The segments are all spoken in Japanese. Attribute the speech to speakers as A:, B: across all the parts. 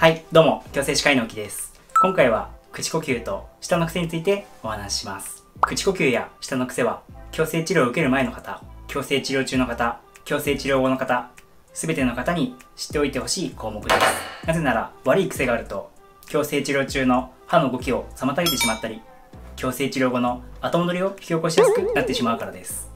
A: はいどうも矯正歯科医の木です。今回は口呼吸と舌の癖についてお話しします。口呼吸や舌の癖は矯正治療を受ける前の方矯正治療中の方矯正治療後の方全ての方に知っておいてほしい項目です。なぜなら悪い癖があると矯正治療中の歯の動きを妨げてしまったり矯正治療後の後戻りを引き起こしやすくなってしまうからです。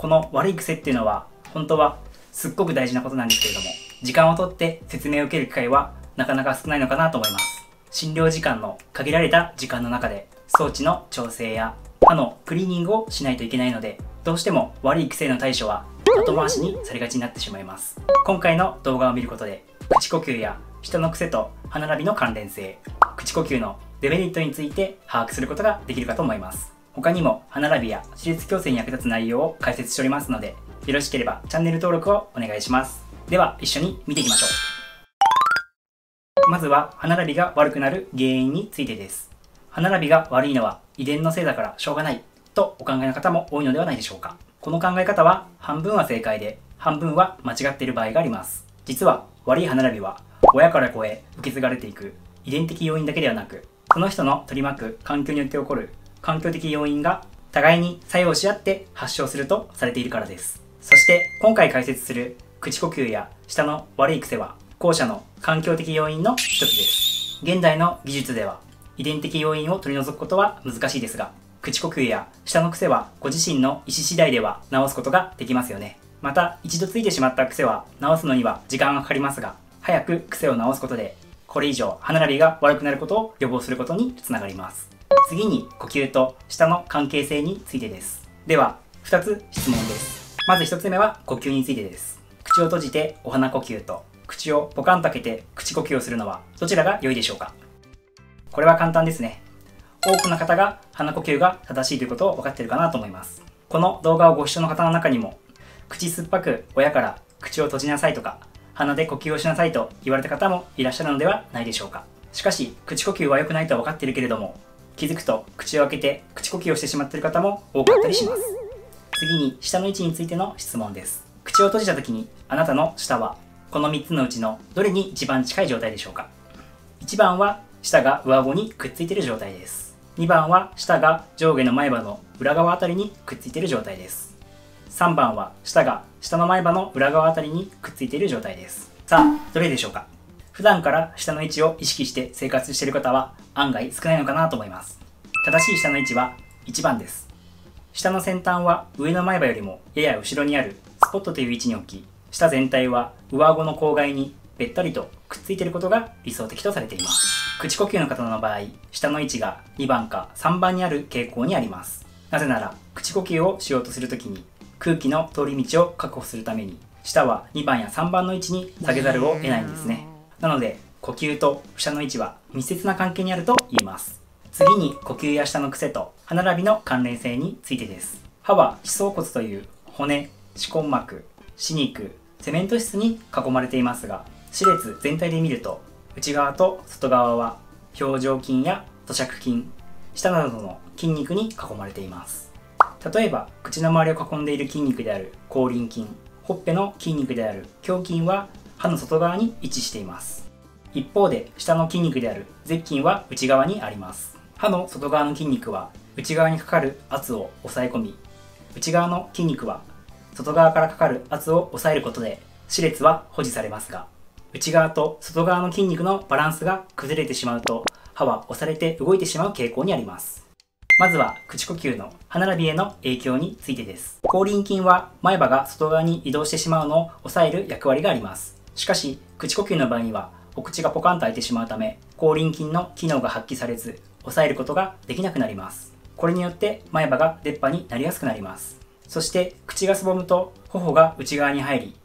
A: この悪い癖っていうのは本当はすっごく大事なことなんですけれども時間をとって説明を受ける機会はなかなか少ないのかなと思います。診療時間の限られた時間の中で装置の調整や歯のクリーニングをしないといけないのでどうしても悪い癖の対処は後回しにされがちになってしまいます。今回の動画を見ることで口呼吸や人の癖と歯並びの関連性口呼吸のデメリットについて把握することができるかと思います。他にも歯並びや歯列矯正に役立つ内容を解説しておりますのでよろしければチャンネル登録をお願いしますでは一緒に見ていきましょうまずは歯並びが悪くなる原因についてです。歯並びが悪いのは遺伝のせいだからしょうがないとお考えの方も多いのではないでしょうか。この考え方は半分は正解で半分は間違っている場合があります。実は悪い歯並びは親から子へ受け継がれていく遺伝的要因だけではなくその人の取り巻く環境によって起こる環境的要因が互いに作用し合って発症するとされているからです。そして今回解説する口呼吸や舌の悪い癖は後者の環境的要因の一つです。現代の技術では遺伝的要因を取り除くことは難しいですが、口呼吸や舌の癖はご自身の意思次第では治すことができますよね。また、一度ついてしまった癖は治すのには時間がかかりますが、早く癖を治すことで、これ以上歯並びが悪くなることを予防することにつながります。次に、呼吸と舌の関係性についてです。では、2つ質問です。まず1つ目は呼吸についてです。口を閉じてお鼻呼吸と口をポカンと開けて口呼吸をするのはどちらが良いでしょうか？これは簡単ですね。多くの方が鼻呼吸が正しいということを分かっているかなと思います。この動画をご視聴の方の中にも、口酸っぱく親から口を閉じなさいとか、鼻で呼吸をしなさいと言われた方もいらっしゃるのではないでしょうか。しかし、口呼吸は良くないとは分かっているけれども、気づくと口を開けて口呼吸をしてしまっている方も多かったりします。次に、舌の位置についての質問です。口を閉じた時に、あなたの舌はこの3つのうちのどれに一番近い状態でしょうか？1番は舌が上顎にくっついている状態です。2番は舌が上下の前歯の裏側あたりにくっついている状態です。3番は舌が下の前歯の裏側あたりにくっついている状態です。さあどれでしょうか？普段から下の位置を意識して生活している方は案外少ないのかなと思います正しい下の位置は1番です下の先端は上の前歯よりもやや後ろにあるスポットという位置に置き舌全体は上顎の口外にべったりとくっついていることが理想的とされています。口呼吸の方の場合、舌の位置が2番か3番にある傾向にあります。なぜなら、口呼吸をしようとするときに空気の通り道を確保するために、舌は2番や3番の位置に下げざるを得ないんですね。なので、呼吸と舌の位置は密接な関係にあると言えます。次に呼吸や舌の癖と歯並びの関連性についてです。歯は歯槽骨という骨、歯根膜、歯肉、セメント質に囲まれていますが、歯列全体で見ると、内側と外側は表情筋や咀嚼筋、舌などの筋肉に囲まれています。例えば、口の周りを囲んでいる筋肉である口輪筋、ほっぺの筋肉である胸筋は歯の外側に位置しています。一方で、下の筋肉である舌筋は内側にあります。歯の外側の筋肉は内側にかかる圧を抑え込み、内側の筋肉は外側からかかる圧を抑えることで歯列は保持されますが、内側と外側の筋肉のバランスが崩れてしまうと歯は押されて動いてしまう傾向にあります。まずは口呼吸の歯並びへの影響についてです。口輪筋は前歯が外側に移動してしまうのを抑える役割があります。しかし、口呼吸の場合にはお口がポカンと開いてしまうため、口輪筋の機能が発揮されず、抑えることができなくなります。これによって前歯が出っ歯になりやすくなります。そして口がすぼむと頬が内側に入り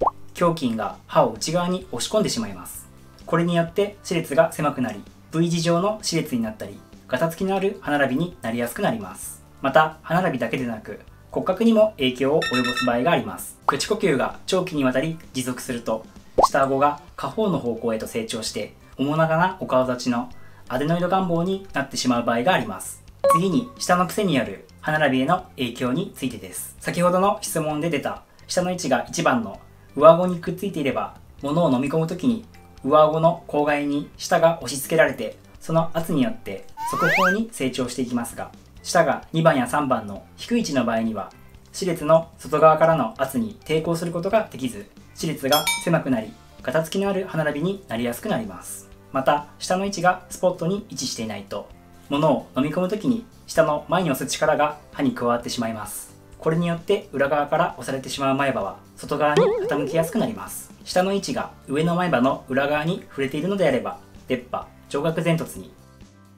A: 胸筋が歯を内側に押し込んでしまいますこれによって歯列が狭くなり V 字状の歯列になったりガタつきのある歯並びになりやすくなりますまた歯並びだけでなく骨格にも影響を及ぼす場合があります口呼吸が長期にわたり持続すると下顎が下方の方向へと成長して面長なお顔立ちのアデノイド願望になってしまう場合があります次に下の癖による歯並びへの影響についてです。先ほどの質問で出た下の位置が1番の上顎にくっついていれば物を飲み込む時に上顎の口外に舌が押し付けられてその圧によって側方に成長していきますが舌が2番や3番の低い位置の場合には歯列の外側からの圧に抵抗することができず歯列が狭くなりガタつきのある歯並びになりやすくなります。また下の位置がスポットに位置していないと物を飲み込む時に下の前に押す力が歯に加わってしまいます。これによって裏側から押されてしまう前歯は外側に傾きやすくなります。下の位置が上の前歯の裏側に触れているのであれば出っ歯上顎前突に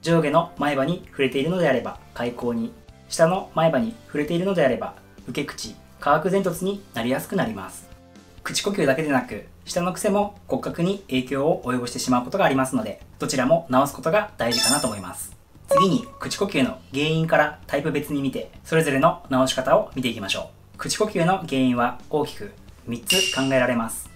A: 上下の前歯に触れているのであれば開口に下の前歯に触れているのであれば受け口下顎前突になりやすくなります。口呼吸だけでなく下の癖も骨格に影響を及ぼしてしまうことがありますのでどちらも直すことが大事かなと思います。次に口呼吸の原因からタイプ別に見てそれぞれの直し方を見ていきましょう。口呼吸の原因は大きく3つ考えられます。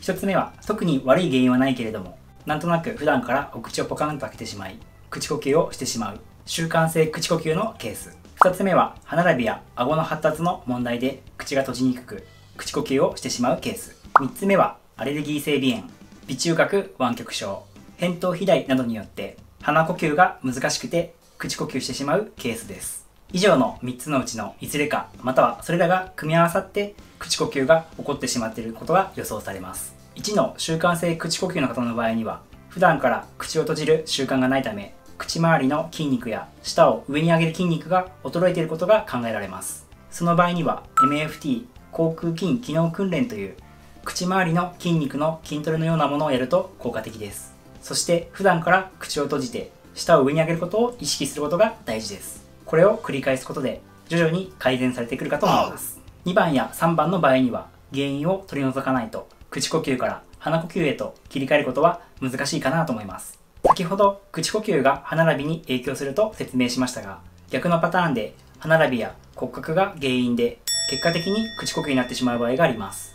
A: 1つ目は特に悪い原因はないけれどもなんとなく普段からお口をポカンと開けてしまい口呼吸をしてしまう。習慣性口呼吸のケース。2つ目は歯並びや顎の発達の問題で口が閉じにくく口呼吸をしてしまうケース。3つ目はアレルギー性鼻炎。鼻中隔湾曲症。扁桃肥大などによって鼻呼吸が難しくて口呼吸してしまうケースです。以上の3つのうちのいずれかまたはそれらが組み合わさって口呼吸が起こってしまっていることが予想されます。1の習慣性口呼吸の方の場合には普段から口を閉じる習慣がないため口周りの筋肉や舌を上に上げる筋肉が衰えていることが考えられます。その場合には MFT 口腔筋機能訓練という口周りの筋肉の筋トレのようなものをやると効果的です。そして普段から口を閉じて舌を上に上げることを意識することが大事です。これを繰り返すことで徐々に改善されてくるかと思います。2番や3番の場合には原因を取り除かないと口呼吸から鼻呼吸へと切り替えることは難しいかなと思います。先ほど口呼吸が歯並びに影響すると説明しましたが逆のパターンで歯並びや骨格が原因で結果的に口呼吸になってしまう場合があります。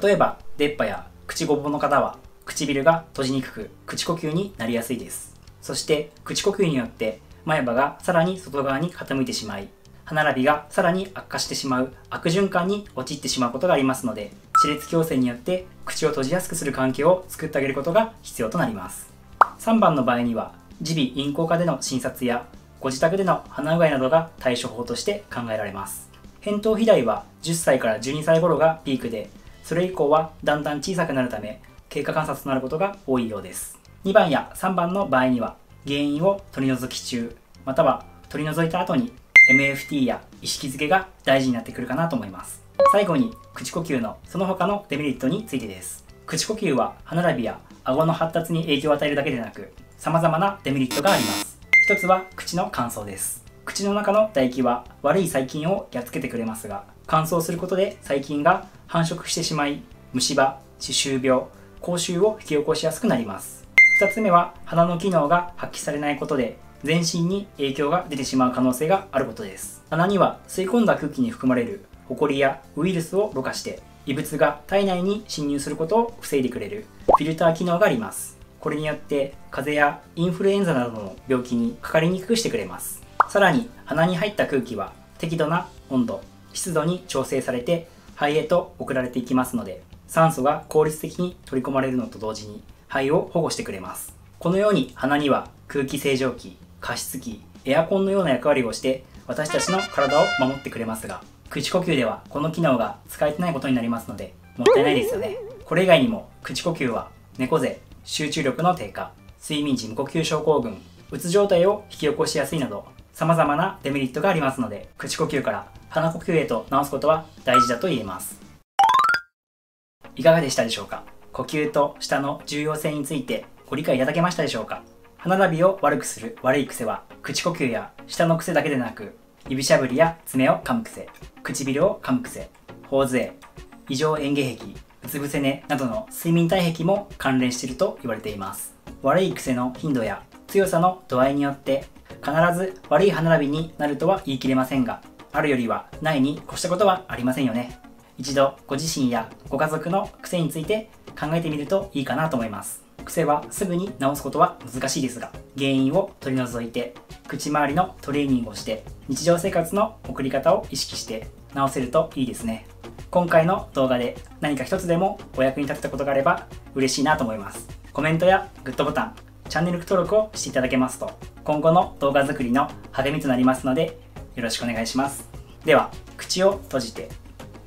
A: 例えば出っ歯や口ごぼうの方は唇が閉じにくく口呼吸になりやすいです。そして口呼吸によって前歯がさらに外側に傾いてしまい歯並びがさらに悪化してしまう悪循環に陥ってしまうことがありますので歯列矯正によって口を閉じやすくする環境を作ってあげることが必要となります。3番の場合には耳鼻咽喉科での診察やご自宅での鼻うがいなどが対処法として考えられます。扁桃肥大は10歳から12歳頃がピークでそれ以降はだんだん小さくなるため経過観察となることが多いようです。2番や3番の場合には原因を取り除き中または取り除いた後に MFT や意識づけが大事になってくるかなと思います。最後に口呼吸のその他のデメリットについてです。口呼吸は歯並びや顎の発達に影響を与えるだけでなく様々なデメリットがあります。一つは口の乾燥です。口の中の唾液は悪い細菌をやっつけてくれますが乾燥することで細菌が繁殖してしまい虫歯歯周病口臭を引き起こしやすくなります。2つ目は鼻の機能が発揮されないことで全身に影響が出てしまう可能性があることです。鼻には吸い込んだ空気に含まれるホコリやウイルスをろ過して異物が体内に侵入することを防いでくれるフィルター機能があります。これによって風邪やインフルエンザなどの病気にかかりにくくしてくれます。さらに鼻に入った空気は適度な温度湿度に調整されて肺へと送られていきますので酸素が効率的に取り込まれるのと同時に肺を保護してくれます。このように鼻には空気清浄機加湿器エアコンのような役割をして私たちの体を守ってくれますが口呼吸ではこの機能が使えてないことになりますのでもったいないですよね。これ以外にも口呼吸は猫背集中力の低下睡眠時無呼吸症候群うつ状態を引き起こしやすいなど様々なデメリットがありますので口呼吸から鼻呼吸へと治すことは大事だと言えます。いかがでしたでしょうか？呼吸と舌の重要性についてご理解いただけましたでしょうか？歯並びを悪くする悪い癖は口呼吸や舌の癖だけでなく指しゃぶりや爪を噛む癖唇を噛む癖頬杖異常嚥下壁うつ伏せ寝などの睡眠体壁も関連していると言われています。悪い癖の頻度や強さの度合いによって必ず悪い歯並びになるとは言い切れませんがあるよりはないに越したことはありませんよね。一度ご自身やご家族の癖について考えてみるといいかなと思います。癖はすぐに治すことは難しいですが原因を取り除いて口周りのトレーニングをして日常生活の送り方を意識して治せるといいですね。今回の動画で何か一つでもお役に立てたことがあれば嬉しいなと思います。コメントやグッドボタンチャンネル登録をしていただけますと今後の動画作りの励みとなりますのでよろしくお願いします。では口を閉じて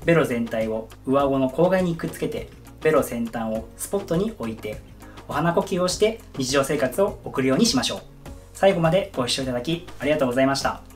A: ベロ全体を上顎の口外にくっつけてベロ先端をスポットに置いてお鼻呼吸をして日常生活を送るようにしましょう。最後までご視聴いただきありがとうございました。